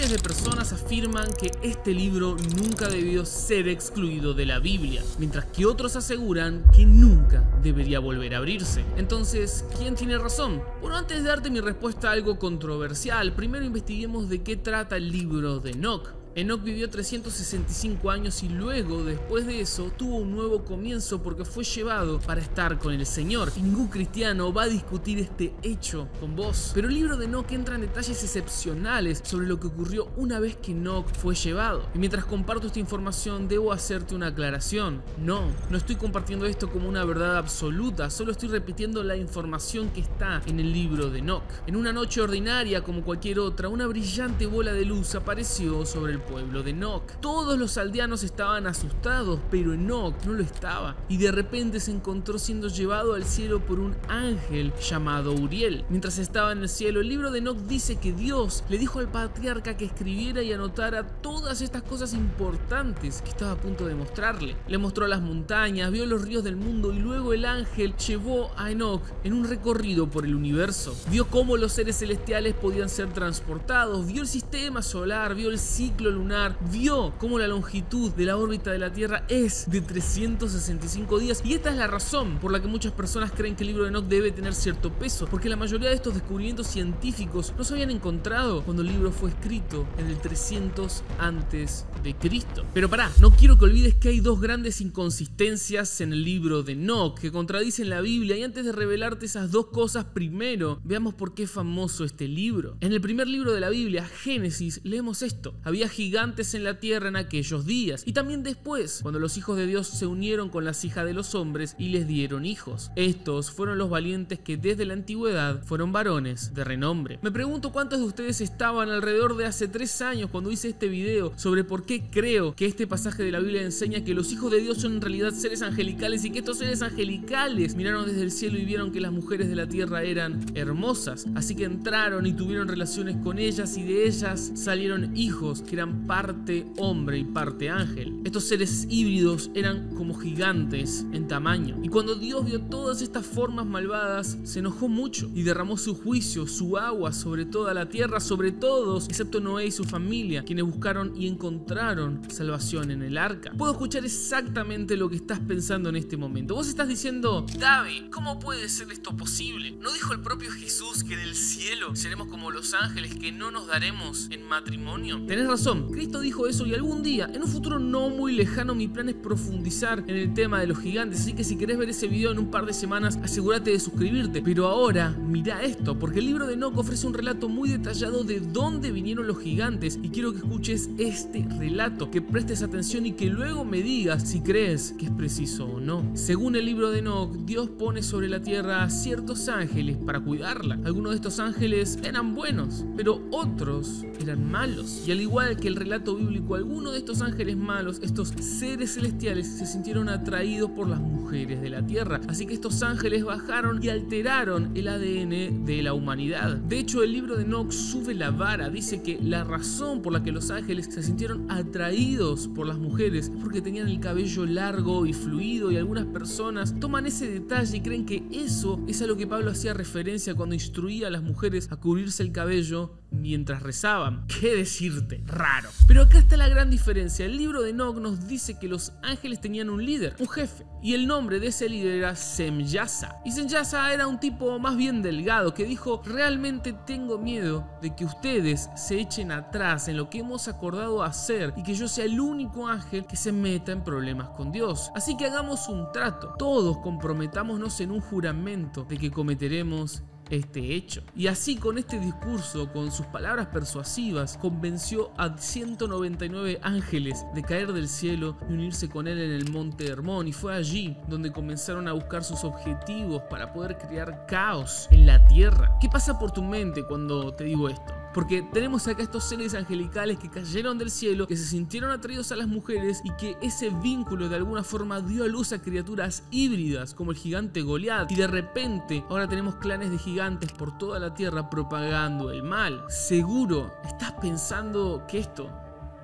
miles de personas afirman que este libro nunca debió ser excluido de la Biblia, mientras que otros aseguran que nunca debería volver a abrirse. Entonces, ¿quién tiene razón? Bueno, antes de darte mi respuesta a algo controversial, primero investiguemos de qué trata el libro de Enoch. Enoch vivió 365 años y luego, después de eso, tuvo un nuevo comienzo porque fue llevado para estar con el Señor. Ningún cristiano va a discutir este hecho con vos. Pero el libro de Enoch entra en detalles excepcionales sobre lo que ocurrió una vez que Enoch fue llevado. Y mientras comparto esta información, debo hacerte una aclaración. No, no estoy compartiendo esto como una verdad absoluta, solo estoy repitiendo la información que está en el libro de Enoch. En una noche ordinaria como cualquier otra, una brillante bola de luz apareció sobre el pueblo de Enoch. Todos los aldeanos estaban asustados, pero Enoch no lo estaba. Y de repente se encontró siendo llevado al cielo por un ángel llamado Uriel. Mientras estaba en el cielo, el libro de Enoch dice que Dios le dijo al patriarca que escribiera y anotara todas estas cosas importantes que estaba a punto de mostrarle. Le mostró las montañas, vio los ríos del mundo y luego el ángel llevó a Enoch en un recorrido por el universo. Vio cómo los seres celestiales podían ser transportados, vio el sistema solar, vio el ciclo lunar vio cómo la longitud de la órbita de la Tierra es de 365 días y esta es la razón por la que muchas personas creen que el libro de Enoch debe tener cierto peso, porque la mayoría de estos descubrimientos científicos no se habían encontrado cuando el libro fue escrito en el 300 antes de Cristo. Pero pará, no quiero que olvides que hay dos grandes inconsistencias en el libro de Enoch que contradicen la Biblia y antes de revelarte esas dos cosas primero, veamos por qué es famoso este libro. En el primer libro de la Biblia, Génesis, leemos esto. Había gigantes en la tierra en aquellos días, y también después, cuando los hijos de Dios se unieron con las hijas de los hombres y les dieron hijos. Estos fueron los valientes que desde la antigüedad fueron varones de renombre. Me pregunto cuántos de ustedes estaban alrededor de hace tres años cuando hice este video sobre por qué creo que este pasaje de la Biblia enseña que los hijos de Dios son en realidad seres angelicales y que estos seres angelicales miraron desde el cielo y vieron que las mujeres de la tierra eran hermosas. Así que entraron y tuvieron relaciones con ellas y de ellas salieron hijos que eran parte hombre y parte ángel. Estos seres híbridos eran como gigantes en tamaño. Y cuando Dios vio todas estas formas malvadas, se enojó mucho y derramó su juicio, su agua sobre toda la tierra, sobre todos, excepto Noé y su familia, quienes buscaron y encontraron salvación en el arca. Puedo escuchar exactamente lo que estás pensando en este momento. Vos estás diciendo, David, ¿cómo puede ser esto posible? ¿No dijo el propio Jesús que en el cielo seremos como los ángeles que no nos daremos en matrimonio? Tenés razón, Cristo dijo eso y algún día, en un futuro no muy lejano, mi plan es profundizar en el tema de los gigantes. Así que si querés ver ese video en un par de semanas, asegúrate de suscribirte. Pero ahora, mira esto, porque el libro de Enoch ofrece un relato muy detallado de dónde vinieron los gigantes. Y quiero que escuches este relato, que prestes atención y que luego me digas si crees que es preciso o no. Según el libro de Enoch, Dios pone sobre la tierra a ciertos ángeles para cuidarla. Algunos de estos ángeles eran buenos, pero otros eran malos. Y al igual que el relato bíblico, algunos de estos ángeles malos, estos seres celestiales, se sintieron atraídos por las mujeres de la tierra. Así que estos ángeles bajaron y alteraron el ADN de la humanidad. De hecho, el libro de Enoch sube la vara. Dice que la razón por la que los ángeles se sintieron atraídos por las mujeres es porque tenían el cabello largo y fluido y algunas personas toman ese detalle y creen que eso es a lo que Pablo hacía referencia cuando instruía a las mujeres a cubrirse el cabello mientras rezaban. ¿Qué decirte? Raro. Pero acá está la gran diferencia. El libro de Enoch nos dice que los ángeles tenían un líder, un jefe, y el nombre de ese líder era Semyasa. Y Semyasa era un tipo más bien delgado que dijo, realmente tengo miedo de que ustedes se echen atrás en lo que hemos acordado hacer y que yo sea el único ángel que se meta en problemas con Dios. Así que hagamos un trato. Todos comprometámonos en un juramento de que cometeremos este hecho. Y así con este discurso, con sus palabras persuasivas, convenció a 199 ángeles de caer del cielo y unirse con él en el monte Hermón. Y fue allí donde comenzaron a buscar sus objetivos para poder crear caos en la tierra. ¿Qué pasa por tu mente cuando te digo esto? Porque tenemos acá estos seres angelicales que cayeron del cielo, que se sintieron atraídos a las mujeres y que ese vínculo de alguna forma dio a luz a criaturas híbridas como el gigante Goliat. Y de repente ahora tenemos clanes de gigantes por toda la tierra propagando el mal. Seguro estás pensando que esto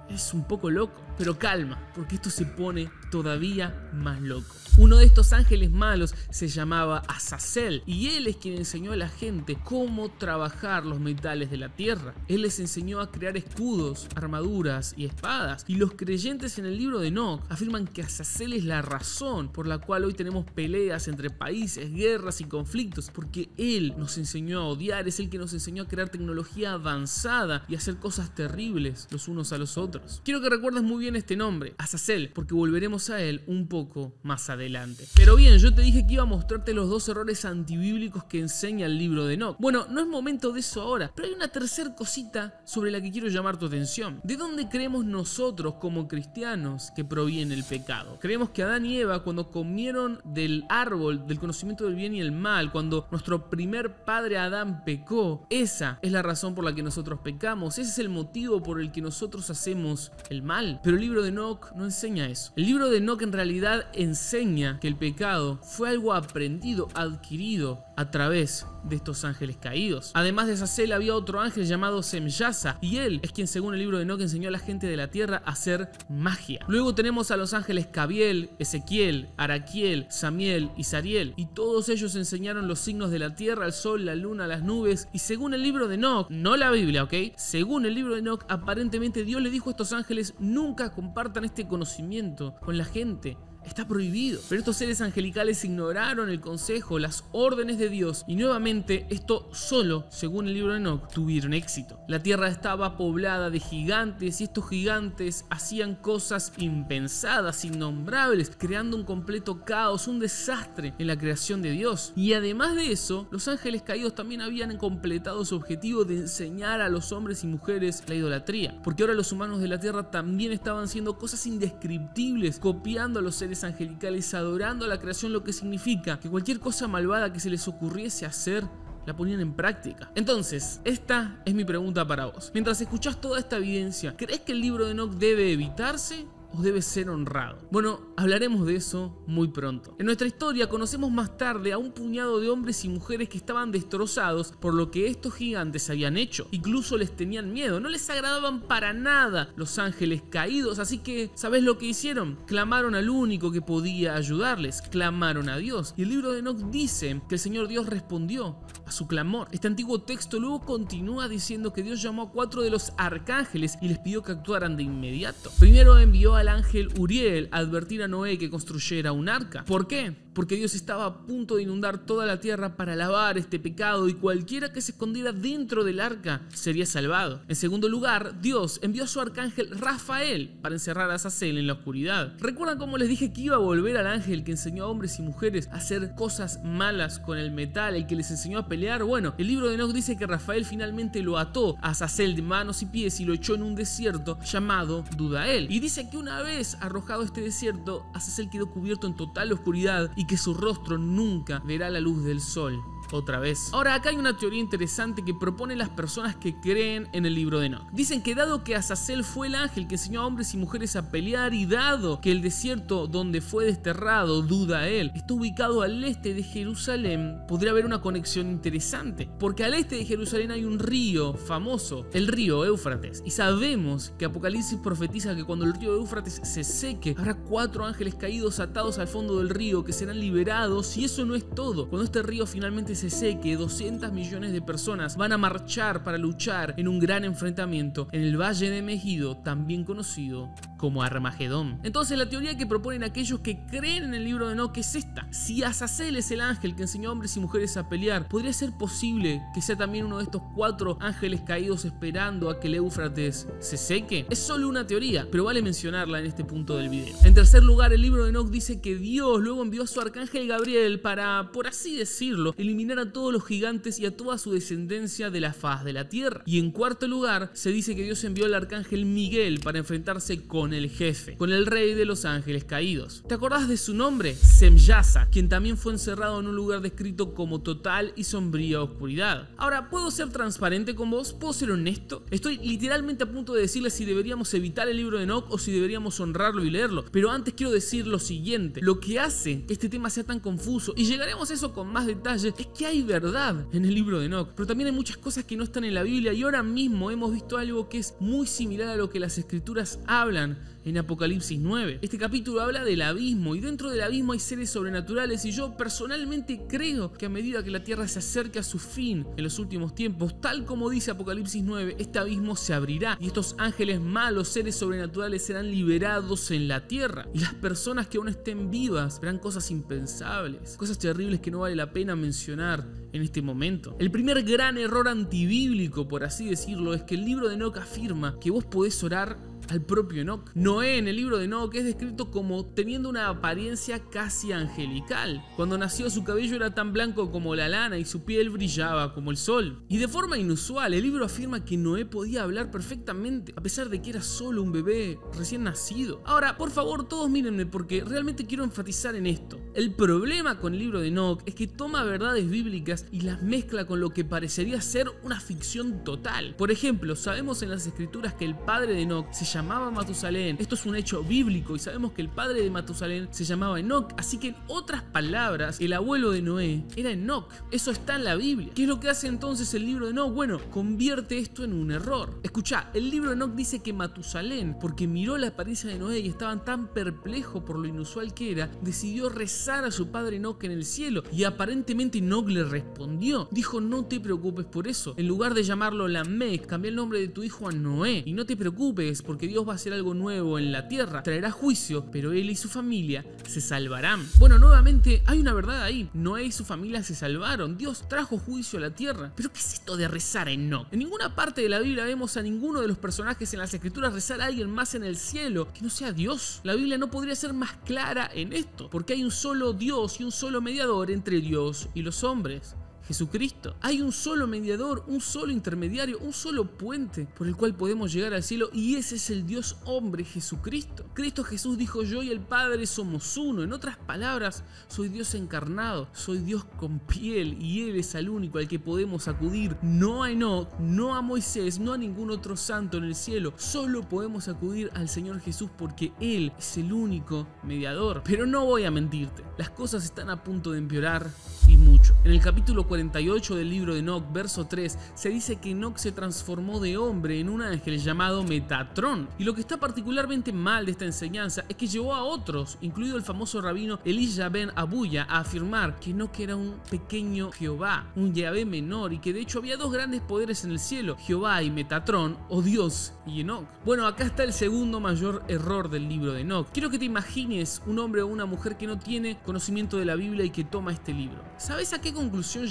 es un poco loco, pero calma, porque esto se pone todavía más loco. Uno de estos ángeles malos se llamaba Azazel y él es quien enseñó a la gente cómo trabajar los metales de la tierra. Él les enseñó a crear escudos, armaduras y espadas. Y los creyentes en el libro de Enoch afirman que Azazel es la razón por la cual hoy tenemos peleas entre países, guerras y conflictos, porque él nos enseñó a odiar, es el que nos enseñó a crear tecnología avanzada y hacer cosas terribles los unos a los otros. Quiero que recuerdes muy bien este nombre, Azazel, porque volveremos a él un poco más adelante. Pero bien, yo te dije que iba a mostrarte los dos errores antibíblicos que enseña el libro de Enoch. Bueno, no es momento de eso ahora, pero hay una tercera cosita sobre la que quiero llamar tu atención. ¿De dónde creemos nosotros como cristianos que proviene el pecado? Creemos que Adán y Eva cuando comieron del árbol del conocimiento del bien y el mal, cuando nuestro primer padre Adán pecó, esa es la razón por la que nosotros pecamos, ese es el motivo por el que nosotros hacemos el mal. Pero el libro de Enoch no enseña eso. El libro de Enoch en realidad enseña que el pecado fue algo aprendido, adquirido a través de estos ángeles caídos. Además de Azazel había otro ángel llamado Semyasa y él es quien según el libro de Enoch enseñó a la gente de la tierra a hacer magia. Luego tenemos a los ángeles Cabiel, Ezequiel, Araquiel, Samiel y Sariel y todos ellos enseñaron los signos de la tierra, el sol, la luna, las nubes y según el libro de Enoch, no la Biblia, ¿ok? Según el libro de Enoch, aparentemente Dios le dijo a estos ángeles nunca compartan este conocimiento con la gente. Está prohibido. Pero estos seres angelicales ignoraron el consejo, las órdenes de Dios y nuevamente esto solo, según el libro de Enoch, tuvieron éxito. La tierra estaba poblada de gigantes y estos gigantes hacían cosas impensadas, innombrables, creando un completo caos, un desastre en la creación de Dios. Y además de eso, los ángeles caídos también habían completado su objetivo de enseñar a los hombres y mujeres la idolatría. Porque ahora los humanos de la tierra también estaban haciendo cosas indescriptibles, copiando a los seres angelicales adorando a la creación, lo que significa que cualquier cosa malvada que se les ocurriese hacer la ponían en práctica. Entonces, esta es mi pregunta para vos. Mientras escuchás toda esta evidencia, ¿crees que el libro de Enoch debe evitarse debe ser honrado? Bueno, hablaremos de eso muy pronto. En nuestra historia conocemos más tarde a un puñado de hombres y mujeres que estaban destrozados por lo que estos gigantes habían hecho. Incluso les tenían miedo, no les agradaban para nada los ángeles caídos, así que ¿sabes lo que hicieron? Clamaron al único que podía ayudarles, clamaron a Dios. Y el libro de Enoch dice que el Señor Dios respondió a su clamor. Este antiguo texto luego continúa diciendo que Dios llamó a cuatro de los arcángeles y les pidió que actuaran de inmediato. Primero envió al ángel Uriel advertir a Noé que construyera un arca. ¿Por qué? Porque Dios estaba a punto de inundar toda la tierra para lavar este pecado y cualquiera que se escondiera dentro del arca sería salvado. En segundo lugar, Dios envió a su arcángel Rafael para encerrar a Azazel en la oscuridad. ¿Recuerdan cómo les dije que iba a volver al ángel que enseñó a hombres y mujeres a hacer cosas malas con el metal, el que les enseñó a pelear? Bueno, el libro de Enoch dice que Rafael finalmente lo ató a Azazel de manos y pies y lo echó en un desierto llamado Dudael. Y dice que una vez arrojado este desierto, Azazel quedó cubierto en total oscuridad y que su rostro nunca verá la luz del sol otra vez. Ahora, acá hay una teoría interesante que proponen las personas que creen en el libro de Enoch. Dicen que dado que Azazel fue el ángel que enseñó a hombres y mujeres a pelear y dado que el desierto donde fue desterrado, duda él, está ubicado al este de Jerusalén, podría haber una conexión interesante. Porque al este de Jerusalén hay un río famoso, el río Éufrates. Y sabemos que Apocalipsis profetiza que cuando el río Éufrates se seque, habrá cuatro ángeles caídos atados al fondo del río que serán liberados. Y eso no es todo. Cuando este río finalmente se seque, 200 millones de personas van a marchar para luchar en un gran enfrentamiento en el Valle de Mejido, también conocido como Armagedón. Entonces la teoría que proponen aquellos que creen en el libro de Enoch es esta. Si Azazel es el ángel que enseñó a hombres y mujeres a pelear, ¿podría ser posible que sea también uno de estos cuatro ángeles caídos esperando a que el Éufrates se seque? Es solo una teoría, pero vale mencionarla en este punto del video. En tercer lugar, el libro de Enoch dice que Dios luego envió a su arcángel Gabriel para, por así decirlo, a todos los gigantes y a toda su descendencia de la faz de la tierra. Y en cuarto lugar, se dice que Dios envió al arcángel Miguel para enfrentarse con el jefe, con el rey de los ángeles caídos. ¿Te acordás de su nombre? Semyasa, quien también fue encerrado en un lugar descrito como total y sombría oscuridad. Ahora, ¿puedo ser transparente con vos? ¿Puedo ser honesto? Estoy literalmente a punto de decirle si deberíamos evitar el libro de Enoch o si deberíamos honrarlo y leerlo. Pero antes quiero decir lo siguiente. Lo que hace que este tema sea tan confuso, y llegaremos a eso con más detalle, es que hay verdad en el libro de Enoch, pero también hay muchas cosas que no están en la Biblia y ahora mismo hemos visto algo que es muy similar a lo que las escrituras hablan en Apocalipsis 9. Este capítulo habla del abismo y dentro del abismo hay seres sobrenaturales y yo personalmente creo que a medida que la Tierra se acerca a su fin en los últimos tiempos, tal como dice Apocalipsis 9, este abismo se abrirá y estos ángeles malos, seres sobrenaturales serán liberados en la Tierra y las personas que aún estén vivas verán cosas impensables, cosas terribles que no vale la pena mencionar en este momento. El primer gran error antibíblico, por así decirlo, es que el libro de Enoch afirma que vos podés orar al propio Enoch. Noé en el libro de Enoch es descrito como teniendo una apariencia casi angelical. Cuando nació su cabello era tan blanco como la lana y su piel brillaba como el sol. Y de forma inusual, el libro afirma que Noé podía hablar perfectamente, a pesar de que era solo un bebé recién nacido. Ahora, por favor, todos mírenme porque realmente quiero enfatizar en esto. El problema con el libro de Enoch es que toma verdades bíblicas y las mezcla con lo que parecería ser una ficción total. Por ejemplo, sabemos en las escrituras que el padre de Enoch llamaba Matusalén. Esto es un hecho bíblico y sabemos que el padre de Matusalén se llamaba Enoch. Así que en otras palabras, el abuelo de Noé era Enoch. Eso está en la Biblia. ¿Qué es lo que hace entonces el libro de Enoch? Bueno, convierte esto en un error. Escucha, el libro de Enoch dice que Matusalén, porque miró la apariencia de Noé y estaban tan perplejo por lo inusual que era, decidió rezar a su padre Enoch en el cielo y aparentemente Enoch le respondió. Dijo, no te preocupes por eso. En lugar de llamarlo Lamech, cambia el nombre de tu hijo a Noé. Y no te preocupes porque Dios va a hacer algo nuevo en la tierra, traerá juicio, pero él y su familia se salvarán. Bueno, nuevamente hay una verdad ahí, Noé y su familia se salvaron, Dios trajo juicio a la tierra. Pero ¿qué es esto de rezar en no? En ninguna parte de la Biblia vemos a ninguno de los personajes en las escrituras rezar a alguien más en el cielo que no sea Dios. La Biblia no podría ser más clara en esto, porque hay un solo Dios y un solo mediador entre Dios y los hombres. Jesucristo. Hay un solo mediador, un solo intermediario, un solo puente por el cual podemos llegar al cielo y ese es el Dios hombre Jesucristo. Cristo Jesús dijo yo y el Padre somos uno. En otras palabras, soy Dios encarnado, soy Dios con piel y Él es el único al que podemos acudir. No a Enoch, no a Moisés, no a ningún otro santo en el cielo. Solo podemos acudir al Señor Jesús porque Él es el único mediador. Pero no voy a mentirte, las cosas están a punto de empeorar y mucho. En el capítulo 48 del libro de Enoch, verso 3, se dice que Enoch se transformó de hombre en un ángel llamado Metatrón. Y lo que está particularmente mal de esta enseñanza es que llevó a otros, incluido el famoso rabino Elijah ben Abuya, a afirmar que Enoch era un pequeño Jehová, un Yahvé menor, y que de hecho había dos grandes poderes en el cielo, Jehová y Metatrón, o Dios y Enoch. Bueno, acá está el segundo mayor error del libro de Enoch. Quiero que te imagines un hombre o una mujer que no tiene conocimiento de la Biblia y que toma este libro. ¿Sabes a qué conclusión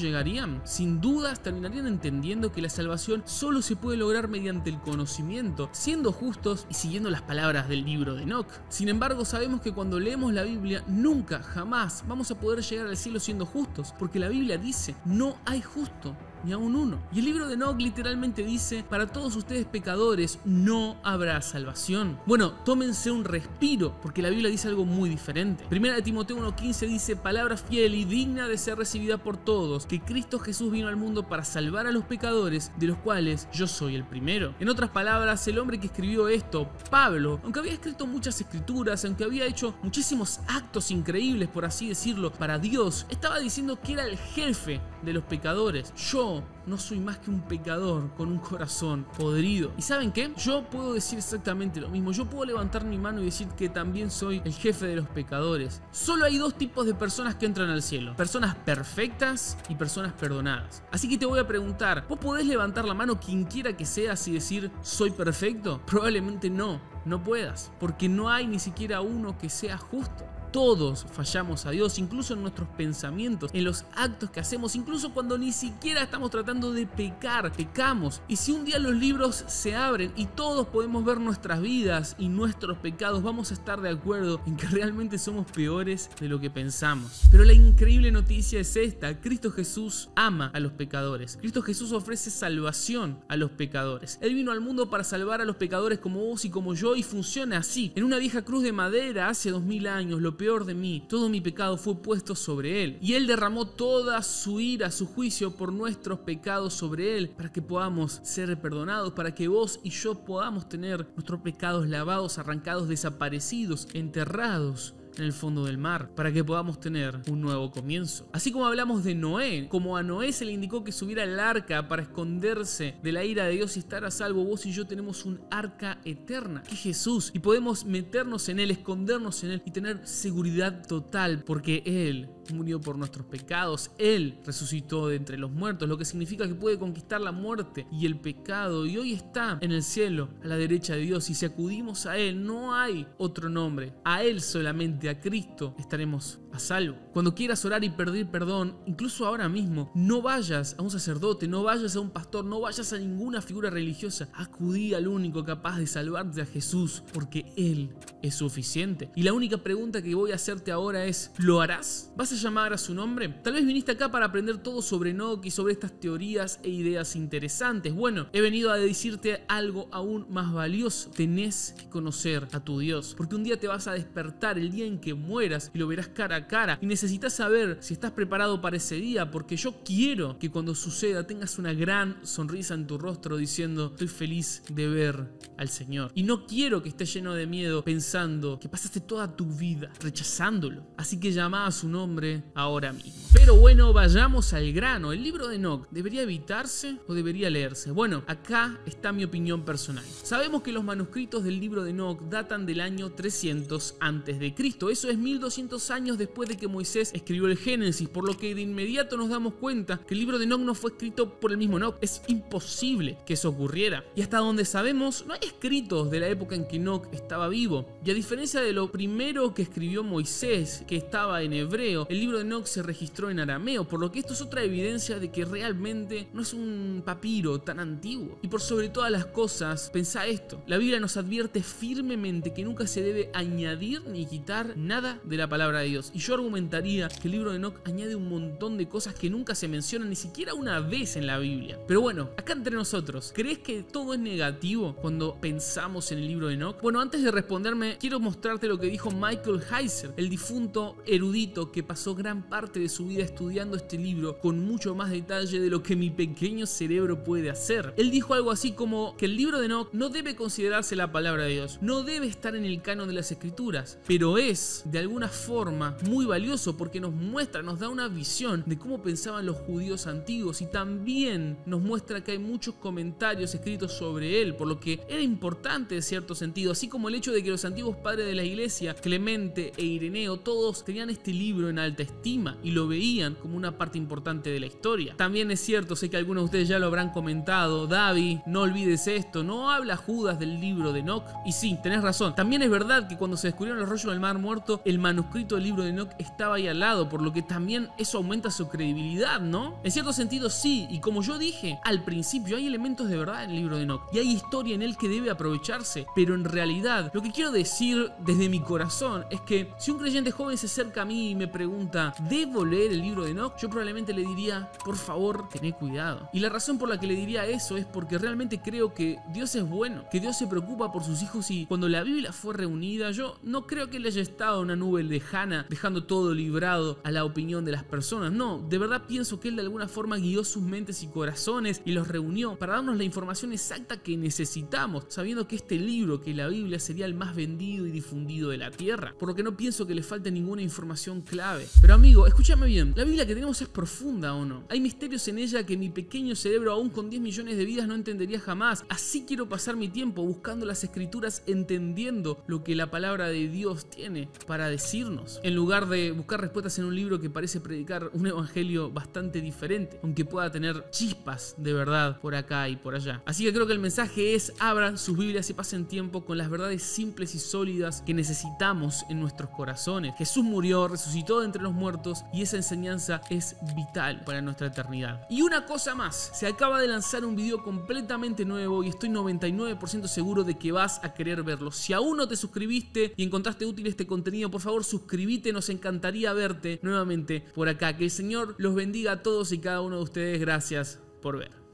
Sin dudas terminarían entendiendo que la salvación solo se puede lograr mediante el conocimiento, siendo justos y siguiendo las palabras del libro de Enoch. Sin embargo, sabemos que cuando leemos la Biblia, nunca, jamás vamos a poder llegar al cielo siendo justos, porque la Biblia dice, no hay justo, ni aún uno. Y el libro de Enoch literalmente dice, para todos ustedes pecadores no habrá salvación. Bueno, tómense un respiro, porque la Biblia dice algo muy diferente. Primera de Timoteo 1.15 dice, palabra fiel y digna de ser recibida por todos, que Cristo Jesús vino al mundo para salvar a los pecadores, de los cuales yo soy el primero. En otras palabras, el hombre que escribió esto, Pablo, aunque había escrito muchas escrituras, aunque había hecho muchísimos actos increíbles, por así decirlo, para Dios, estaba diciendo que era el jefe de los pecadores. Yo no soy más que un pecador con un corazón podrido. ¿Y saben qué? Yo puedo decir exactamente lo mismo. Yo puedo levantar mi mano y decir que también soy el jefe de los pecadores. Solo hay dos tipos de personas que entran al cielo. Personas perfectas y personas perdonadas. Así que te voy a preguntar, ¿vos podés levantar la mano quien quiera que seas y decir soy perfecto? Probablemente no, no puedas. Porque no hay ni siquiera uno que sea justo. Todos fallamos a Dios, incluso en nuestros pensamientos, en los actos que hacemos, incluso cuando ni siquiera estamos tratando de pecar, pecamos. Y si un día los libros se abren y todos podemos ver nuestras vidas y nuestros pecados, vamos a estar de acuerdo en que realmente somos peores de lo que pensamos. Pero la increíble noticia es esta, Cristo Jesús ama a los pecadores. Cristo Jesús ofrece salvación a los pecadores. Él vino al mundo para salvar a los pecadores como vos y como yo y funciona así. En una vieja cruz de madera hace dos mil años, lo peor de mí, todo mi pecado fue puesto sobre él. Y él derramó toda su ira, su juicio por nuestros pecados sobre él, para que podamos ser perdonados, para que vos y yo podamos tener nuestros pecados lavados, arrancados, desaparecidos, enterrados en el fondo del mar para que podamos tener un nuevo comienzo. Así como hablamos de Noé, como a Noé se le indicó que subiera al arca para esconderse de la ira de Dios y estar a salvo, vos y yo tenemos un arca eterna, que es Jesús, y podemos meternos en él, escondernos en él y tener seguridad total porque Él murió por nuestros pecados, Él resucitó de entre los muertos, lo que significa que puede conquistar la muerte y el pecado y hoy está en el cielo, a la derecha de Dios y si acudimos a Él no hay otro nombre, a Él solamente, a Cristo estaremos a salvo. Cuando quieras orar y pedir perdón, incluso ahora mismo, no vayas a un sacerdote, no vayas a un pastor, no vayas a ninguna figura religiosa, acudí al único capaz de salvarte a Jesús, porque Él es suficiente. Y la única pregunta que voy a hacerte ahora es, ¿lo harás? ¿Vas a llamar a su nombre? Tal vez viniste acá para aprender todo sobre Enoch y sobre estas teorías e ideas interesantes. Bueno, he venido a decirte algo aún más valioso. Tenés que conocer a tu Dios, porque un día te vas a despertar el día en que mueras y lo verás cara a cara. Y necesitas saber si estás preparado para ese día, porque yo quiero que cuando suceda tengas una gran sonrisa en tu rostro diciendo, estoy feliz de ver al Señor. Y no quiero que estés lleno de miedo pensando que pasaste toda tu vida rechazándolo. Así que llama a su nombre ahora mismo. Pero bueno, vayamos al grano. ¿El libro de Enoch debería evitarse o debería leerse? Bueno, acá está mi opinión personal. Sabemos que los manuscritos del libro de Enoch datan del año 300 antes de Cristo. Eso es 1200 años después de que Moisés escribió el Génesis, por lo que de inmediato nos damos cuenta que el libro de Enoch no fue escrito por el mismo Enoch. Es imposible que eso ocurriera. Y hasta donde sabemos, no hay escritos de la época en que Enoch estaba vivo. Y a diferencia de lo primero que escribió Moisés, que estaba en hebreo, el libro de Enoch se registró en arameo, por lo que esto es otra evidencia de que realmente no es un papiro tan antiguo. Y por sobre todas las cosas, pensá esto. La Biblia nos advierte firmemente que nunca se debe añadir ni quitar nada de la palabra de Dios. Y yo argumentaría que el libro de Enoch añade un montón de cosas que nunca se mencionan ni siquiera una vez en la Biblia. Pero bueno, acá entre nosotros, ¿crees que todo es negativo cuando pensamos en el libro de Enoch? Bueno, antes de responderme, quiero mostrarte lo que dijo Michael Heiser, el difunto erudito que pasó gran parte de su vida estudiando este libro con mucho más detalle de lo que mi pequeño cerebro puede hacer. Él dijo algo así como que el libro de Enoch no debe considerarse la palabra de Dios, no debe estar en el canon de las escrituras, pero es de alguna forma muy valioso porque nos muestra, nos da una visión de cómo pensaban los judíos antiguos y también nos muestra que hay muchos comentarios escritos sobre él, por lo que era importante en cierto sentido, así como el hecho de que los antiguos padres de la iglesia, Clemente e Ireneo, todos tenían este libro en estima y lo veían como una parte importante de la historia. También es cierto, sé que algunos de ustedes ya lo habrán comentado, David, no olvides esto, no habla Judas del libro de Enoch. Y sí, tenés razón, también es verdad que cuando se descubrieron los rollos del mar muerto, el manuscrito del libro de Enoch estaba ahí al lado, por lo que también eso aumenta su credibilidad, ¿no? En cierto sentido sí, y como yo dije al principio, hay elementos de verdad en el libro de Enoch, y hay historia en él que debe aprovecharse, pero en realidad lo que quiero decir desde mi corazón es que si un creyente joven se acerca a mí y me pregunta, ¿debo leer el libro de Enoch? Yo probablemente le diría, por favor, tené cuidado. Y la razón por la que le diría eso es porque realmente creo que Dios es bueno, que Dios se preocupa por sus hijos y cuando la Biblia fue reunida, yo no creo que él haya estado en una nube lejana dejando todo librado a la opinión de las personas. No, de verdad pienso que él de alguna forma guió sus mentes y corazones y los reunió para darnos la información exacta que necesitamos, sabiendo que este libro, que la Biblia, sería el más vendido y difundido de la tierra. Por lo que no pienso que le falte ninguna información clave. Pero amigo, escúchame bien, la Biblia que tenemos es profunda o no. Hay misterios en ella que mi pequeño cerebro, aún con 10 millones de vidas, no entendería jamás. Así quiero pasar mi tiempo buscando las escrituras, entendiendo lo que la palabra de Dios tiene para decirnos. En lugar de buscar respuestas en un libro que parece predicar un evangelio bastante diferente, aunque pueda tener chispas de verdad por acá y por allá. Así que creo que el mensaje es abran sus Biblias y pasen tiempo con las verdades simples y sólidas que necesitamos en nuestros corazones. Jesús murió, resucitó de los muertos y esa enseñanza es vital para nuestra eternidad. Y una cosa más, se acaba de lanzar un video completamente nuevo y estoy 99% seguro de que vas a querer verlo. Si aún no te suscribiste y encontraste útil este contenido, por favor suscríbete, nos encantaría verte nuevamente por acá. Que el Señor los bendiga a todos y cada uno de ustedes. Gracias por ver.